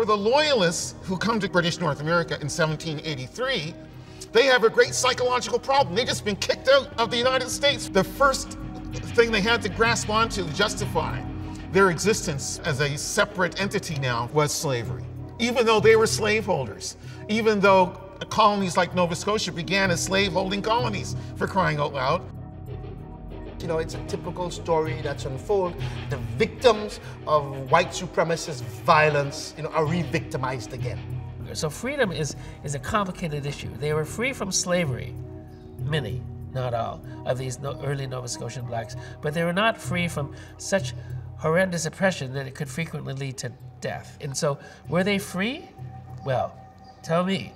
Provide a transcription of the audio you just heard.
For the Loyalists who come to British North America in 1783, they have a great psychological problem. They've just been kicked out of the United States. The first thing they had to grasp onto to justify their existence as a separate entity now was slavery. Even though they were slaveholders, even though colonies like Nova Scotia began as slaveholding colonies, for crying out loud. You know, it's a typical story that's unfold. The victims of white supremacist violence, you know, are re-victimized again. So freedom is, is a complicated issue. They were free from slavery, many, not all, of these early Nova Scotian blacks, but they were not free from such horrendous oppression that it could frequently lead to death. And so, were they free? Well, tell me.